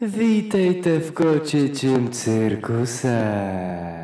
Witajte w kocie ciem cyrkusa.